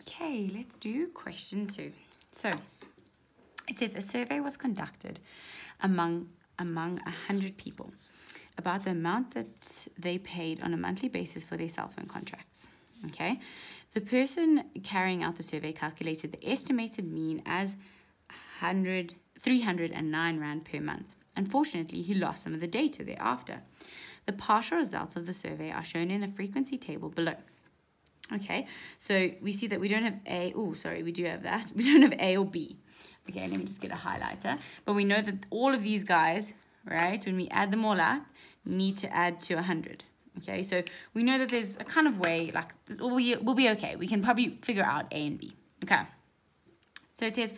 Okay, let's do question two. So it says a survey was conducted among among a hundred people about the amount that they paid on a monthly basis for their cell phone contracts. Okay, the person carrying out the survey calculated the estimated mean as 100, 309 Rand per month. Unfortunately, he lost some of the data thereafter. The partial results of the survey are shown in a frequency table below. Okay, so we see that we don't have A, oh, sorry, we do have that. We don't have A or B. Okay, let me just get a highlighter. But we know that all of these guys, right, when we add them all up, need to add to 100. Okay, so we know that there's a kind of way, like, we'll be, we'll be okay. We can probably figure out A and B. Okay, so it says,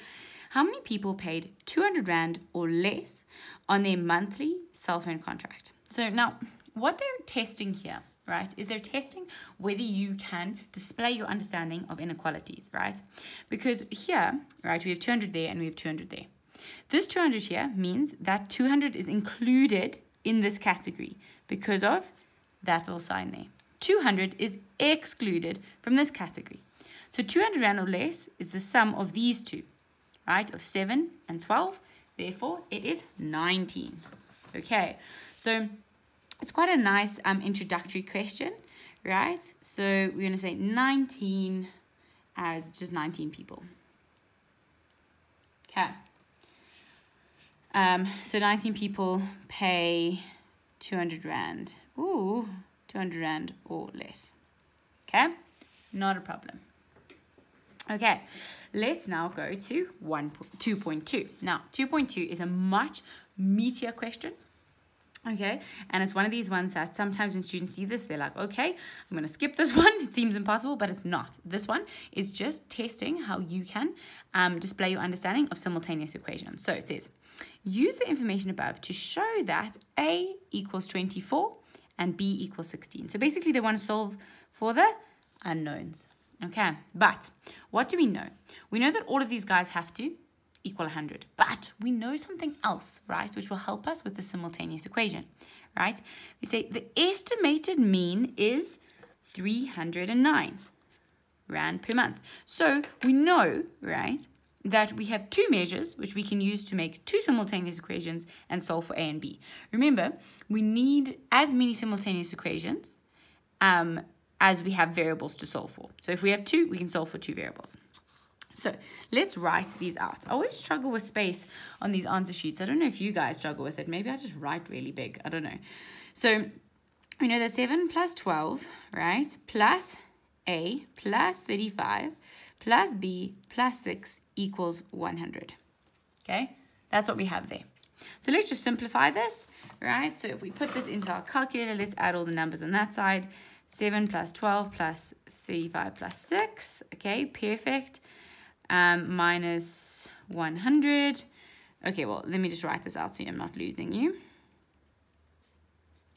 how many people paid 200 Rand or less on their monthly cell phone contract? So now, what they're testing here right, is they're testing whether you can display your understanding of inequalities, right? Because here, right, we have 200 there and we have 200 there. This 200 here means that 200 is included in this category because of that little sign there. 200 is excluded from this category. So 200 Rand or less is the sum of these two, right, of 7 and 12. Therefore, it is 19. Okay, so it's quite a nice um, introductory question, right? So we're going to say 19 as just 19 people. Okay. Um, so 19 people pay 200 Rand. Ooh, 200 Rand or less. Okay, not a problem. Okay, let's now go to 1, 2.2. Now, 2.2 is a much meatier question Okay, and it's one of these ones that sometimes when students see this, they're like, okay, I'm to skip this one. It seems impossible, but it's not. This one is just testing how you can um, display your understanding of simultaneous equations. So it says, use the information above to show that A equals 24 and B equals 16. So basically they want to solve for the unknowns. Okay, but what do we know? We know that all of these guys have to equal 100. But we know something else, right, which will help us with the simultaneous equation, right? They say the estimated mean is 309 Rand per month. So we know, right, that we have two measures which we can use to make two simultaneous equations and solve for A and B. Remember, we need as many simultaneous equations um, as we have variables to solve for. So if we have two, we can solve for two variables. So let's write these out. I always struggle with space on these answer sheets. I don't know if you guys struggle with it. Maybe I just write really big. I don't know. So we know that 7 plus 12, right, plus A plus 35 plus B plus 6 equals 100. Okay, that's what we have there. So let's just simplify this, right? So if we put this into our calculator, let's add all the numbers on that side. 7 plus 12 plus 35 plus 6. Okay, perfect um, minus 100. Okay, well, let me just write this out so I'm not losing you.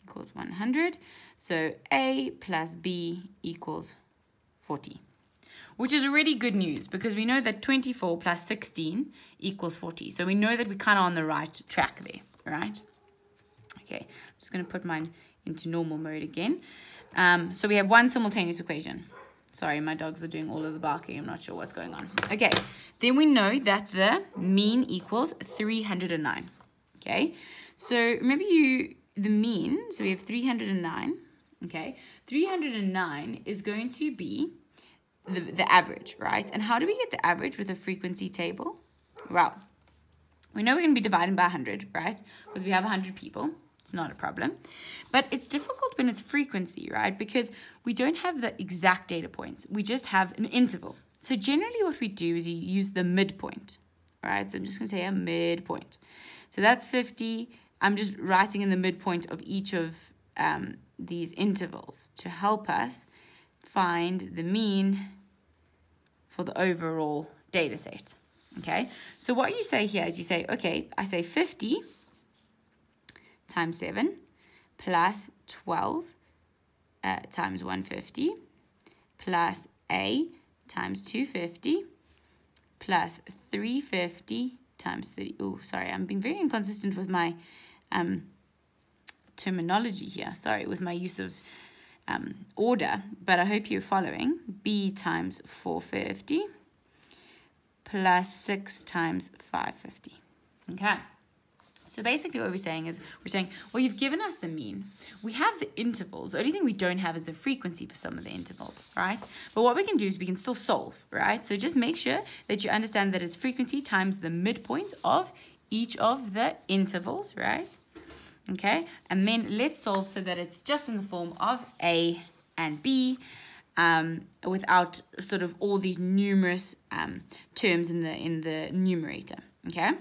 Equals 100. So A plus B equals 40. Which is already good news because we know that 24 plus 16 equals 40. So we know that we're kind of on the right track there, right? Okay, I'm just going to put mine into normal mode again. Um, so we have one simultaneous equation. Sorry, my dogs are doing all of the barking. I'm not sure what's going on. Okay, then we know that the mean equals 309. Okay, so remember you, the mean, so we have 309. Okay, 309 is going to be the, the average, right? And how do we get the average with a frequency table? Well, we know we're going to be dividing by 100, right? Because we have 100 people. It's not a problem. But it's difficult when it's frequency, right? Because we don't have the exact data points. We just have an interval. So generally what we do is you use the midpoint, right? So I'm just going to say a midpoint. So that's 50. I'm just writing in the midpoint of each of um, these intervals to help us find the mean for the overall data set. Okay, so what you say here is you say, okay, I say 50 times 7 plus 12 uh, times 150 plus A times 250 plus 350 times 30. Oh, sorry, I'm being very inconsistent with my um, terminology here. Sorry, with my use of um, order, but I hope you're following. b times 450 plus 6 times 550. Okay. So basically what we're saying is, we're saying, well, you've given us the mean. We have the intervals. The only thing we don't have is the frequency for some of the intervals, right? But what we can do is we can still solve, right? So just make sure that you understand that it's frequency times the midpoint of each of the intervals, right? Okay, and then let's solve so that it's just in the form of A and B um, without sort of all these numerous um, terms in the in the numerator, okay?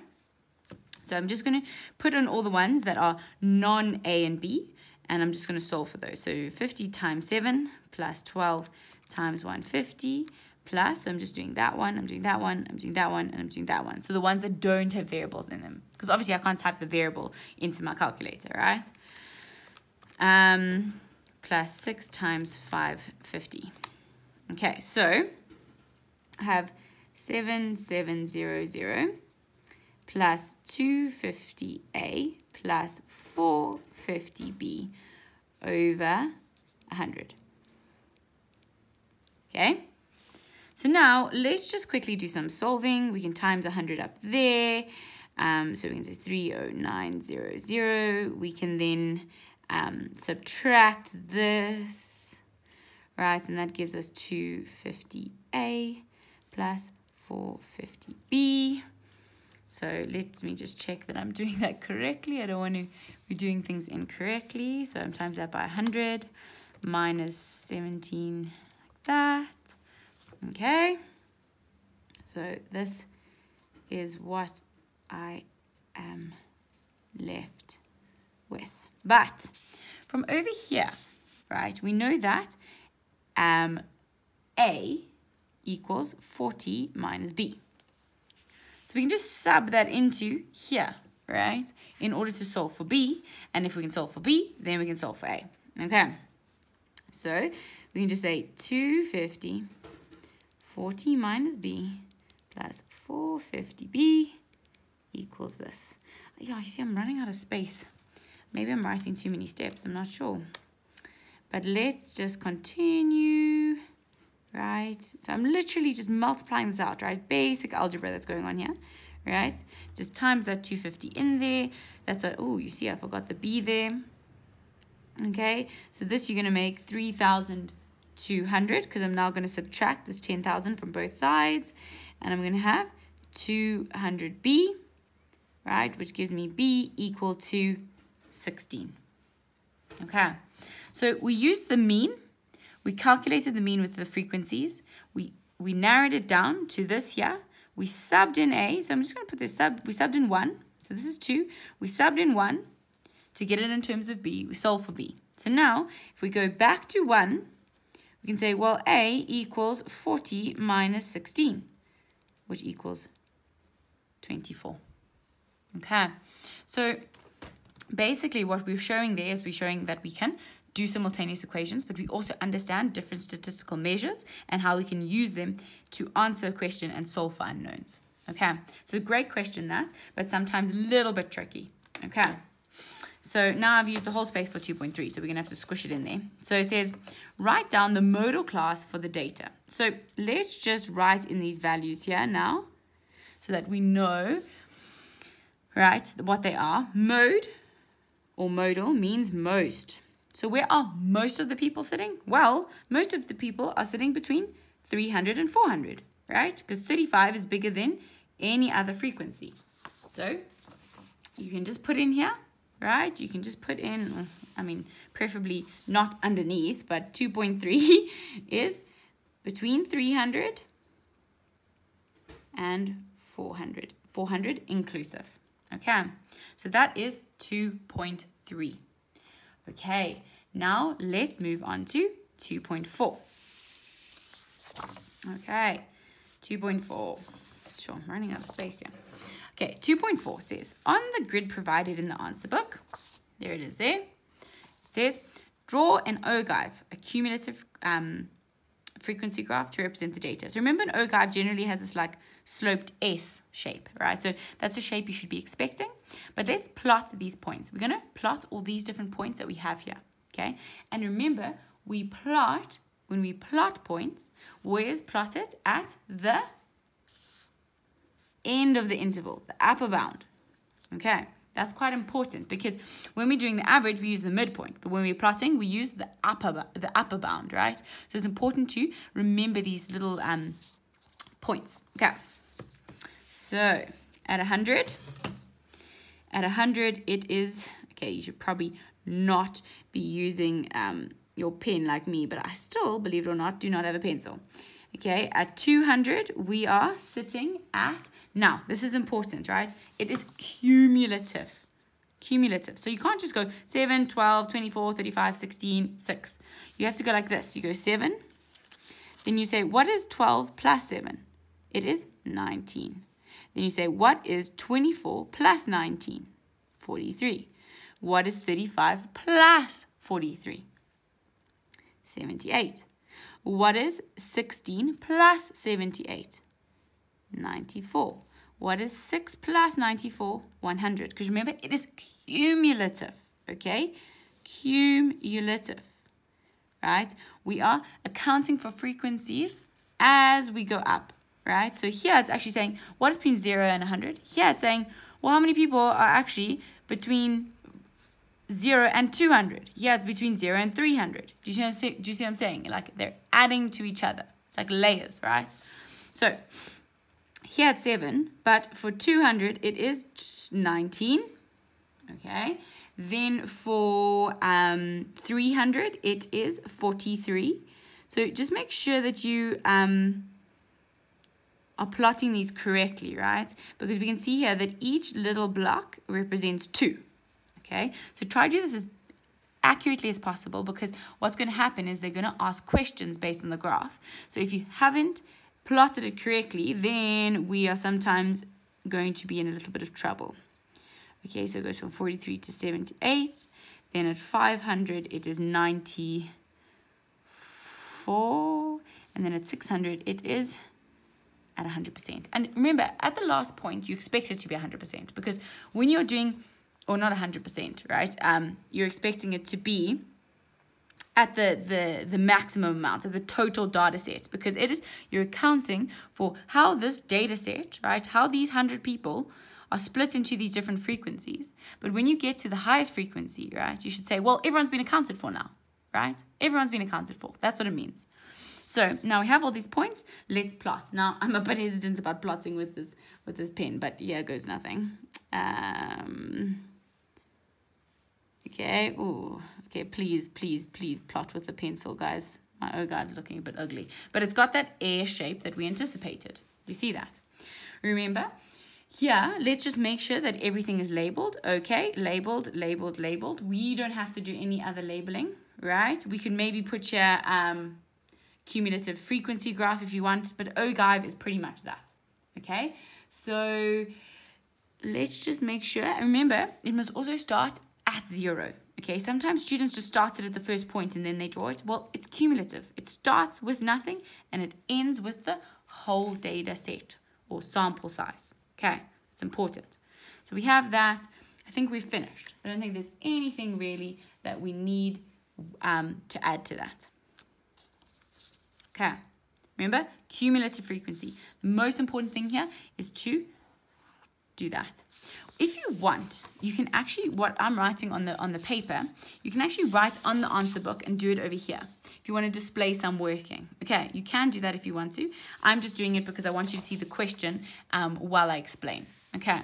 So I'm just going to put in all the ones that are non-A and B, and I'm just going to solve for those. So 50 times 7 plus 12 times 150 plus, so I'm just doing that one, I'm doing that one, I'm doing that one, and I'm doing that one. So the ones that don't have variables in them, because obviously I can't type the variable into my calculator, right? Um, plus 6 times 550. Okay, so I have 7700 plus 250a plus 450b over 100. Okay, so now let's just quickly do some solving. We can times 100 up there. Um, so we can say 30900. We can then um, subtract this, right? And that gives us 250a plus 450b. So let me just check that I'm doing that correctly. I don't want to be doing things incorrectly. So I'm times that by 100 minus 17 like that. Okay. So this is what I am left with. But from over here, right, we know that um, A equals 40 minus B. So we can just sub that into here, right? In order to solve for B. And if we can solve for B, then we can solve for A. Okay. So we can just say 250, 40 minus B plus 450B equals this. Yeah, you see I'm running out of space. Maybe I'm writing too many steps. I'm not sure. But let's just continue right? So I'm literally just multiplying this out, right? Basic algebra that's going on here, right? Just times that 250 in there. That's what, oh, you see I forgot the B there. Okay, so this you're going to make 3,200 because I'm now going to subtract this 10,000 from both sides. And I'm going to have 200B, right, which gives me B equal to 16. Okay, so we use the mean we calculated the mean with the frequencies. We, we narrowed it down to this here. We subbed in A. So I'm just going to put this sub. We subbed in 1. So this is 2. We subbed in 1 to get it in terms of B. We solve for B. So now, if we go back to 1, we can say, well, A equals 40 minus 16, which equals 24. Okay, so basically what we're showing there is we're showing that we can do simultaneous equations, but we also understand different statistical measures and how we can use them to answer a question and solve for unknowns. Okay, so great question that, but sometimes a little bit tricky. Okay, so now I've used the whole space for 2.3, so we're to have to squish it in there. So it says, write down the modal class for the data. So let's just write in these values here now, so that we know, right, what they are. Mode or modal means most. So where are most of the people sitting? Well, most of the people are sitting between 300 and 400, right? Because 35 is bigger than any other frequency. So you can just put in here, right? You can just put in, I mean, preferably not underneath, but 2.3 is between 300 and 400. 400 inclusive. Okay, so that is 2.3. Okay, now let's move on to 2.4. Okay, 2.4. Sure, I'm running out of space here. Okay, 2.4 says, on the grid provided in the answer book, there it is there, it says, draw an ogive, a cumulative um, frequency graph to represent the data. So remember an ogive generally has this like sloped S shape, right? So that's a shape you should be expecting. But let's plot these points. We're going to plot all these different points that we have here, okay? And remember, we plot, when we plot points, where's plot it? At the end of the interval, the upper bound. Okay, that's quite important because when we're doing the average, we use the midpoint, but when we're plotting, we use the upper the upper bound, right? So it's important to remember these little um, points. Okay, so at 100, at 100, it is, okay, you should probably not be using um, your pen like me, but I still, believe it or not, do not have a pencil. Okay, at 200, we are sitting at now, this is important, right? It is cumulative. Cumulative. So you can't just go 7, 12, 24, 35, 16, 6. You have to go like this. You go 7. Then you say, what is 12 plus 7? It is 19. Then you say, what is 24 plus 19? 43. What is 35 plus 43? 78. What is 16 plus 78? 94. What is 6 plus 94? 100. Because remember, it is cumulative. Okay? Cumulative. Right? We are accounting for frequencies as we go up. Right? So here it's actually saying, what is between 0 and 100? Here it's saying, well, how many people are actually between 0 and 200? Here it's between 0 and 300. Do you, see, do you see what I'm saying? Like they're adding to each other. It's like layers, right? So here at 7, but for 200 it is 19. Okay. Then for um, 300 it is 43. So just make sure that you um, are plotting these correctly, right? Because we can see here that each little block represents 2. Okay. So try to do this as accurately as possible because what's going to happen is they're going to ask questions based on the graph. So if you haven't plotted it correctly, then we are sometimes going to be in a little bit of trouble. Okay, so it goes from 43 to 78. Then at 500, it is 94. And then at 600, it is at 100%. And remember, at the last point, you expect it to be 100% because when you're doing, or not 100%, right? Um, you're expecting it to be at the, the, the maximum amount, of the total data set, because it is, you're accounting for how this data set, right, how these 100 people are split into these different frequencies. But when you get to the highest frequency, right, you should say, well, everyone's been accounted for now, right? Everyone's been accounted for. That's what it means. So now we have all these points. Let's plot. Now I'm a bit hesitant about plotting with this with this pen, but here goes nothing. Um, okay. Oh, Okay, please, please, please plot with the pencil, guys. My ogive's looking a bit ugly. But it's got that air shape that we anticipated. Do you see that? Remember, yeah, let's just make sure that everything is labeled. Okay, labeled, labeled, labeled. We don't have to do any other labeling, right? We could maybe put here um, cumulative frequency graph if you want, but OGIVE is pretty much that, okay? So let's just make sure. Remember, it must also start at zero, Okay, sometimes students just start it at the first point and then they draw it. Well, it's cumulative. It starts with nothing and it ends with the whole data set or sample size. Okay, it's important. So we have that. I think we've finished. I don't think there's anything really that we need um, to add to that. Okay, remember, cumulative frequency. The most important thing here is to do that if you want, you can actually, what I'm writing on the, on the paper, you can actually write on the answer book and do it over here. If you want to display some working. Okay, you can do that if you want to. I'm just doing it because I want you to see the question um, while I explain. Okay.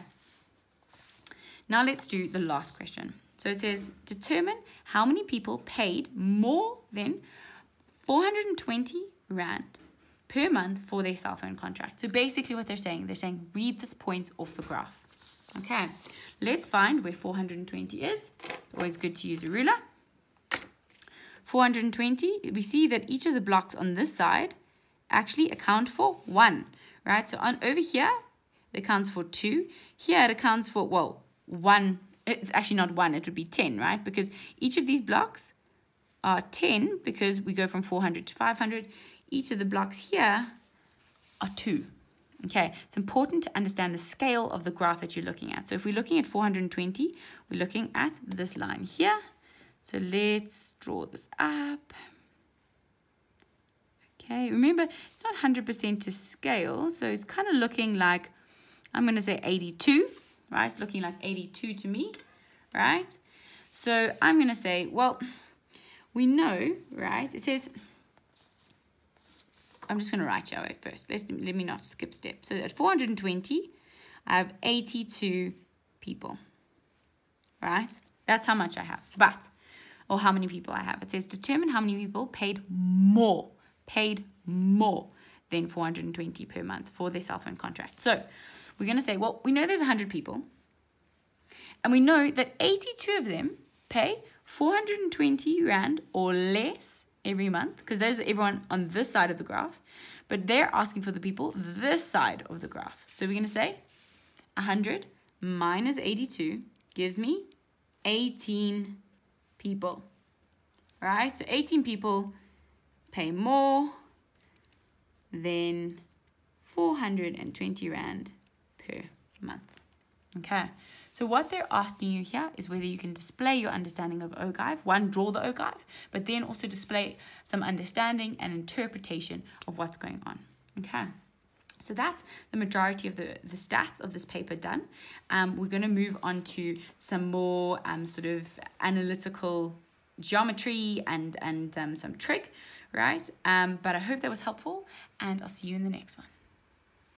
Now let's do the last question. So it says, determine how many people paid more than 420 Rand per month for their cell phone contract. So basically what they're saying, they're saying read this point off the graph. Okay, let's find where 420 is. It's always good to use a ruler. 420, we see that each of the blocks on this side actually account for 1, right? So on over here, it accounts for 2. Here it accounts for, well, 1. It's actually not 1, it would be 10, right? Because each of these blocks are 10 because we go from 400 to 500. Each of the blocks here are 2. Okay, it's important to understand the scale of the graph that you're looking at. So if we're looking at 420, we're looking at this line here. So let's draw this up. Okay, remember, it's not 100% to scale, so it's kind of looking like, I'm going to say 82, right? It's looking like 82 to me, right? So I'm going to say, well, we know, right? It says, I'm just going to write way first. Let's, let me not skip steps. So at 420, I have 82 people, right? That's how much I have. But, or how many people I have. It says determine how many people paid more, paid more than 420 per month for their cell phone contract. So we're going to say, well, we know there's 100 people. And we know that 82 of them pay 420 Rand or less every month because those everyone on this side of the graph. But they're asking for the people this side of the graph. So we're going to say 100 minus 82 gives me 18 people. Right? So 18 people pay more than 420 Rand per month. Okay. So what they're asking you here is whether you can display your understanding of ogive, one, draw the ogive, but then also display some understanding and interpretation of what's going on. Okay. So that's the majority of the, the stats of this paper done. Um, we're going to move on to some more um, sort of analytical geometry and, and um, some trig, right? Um, but I hope that was helpful and I'll see you in the next one.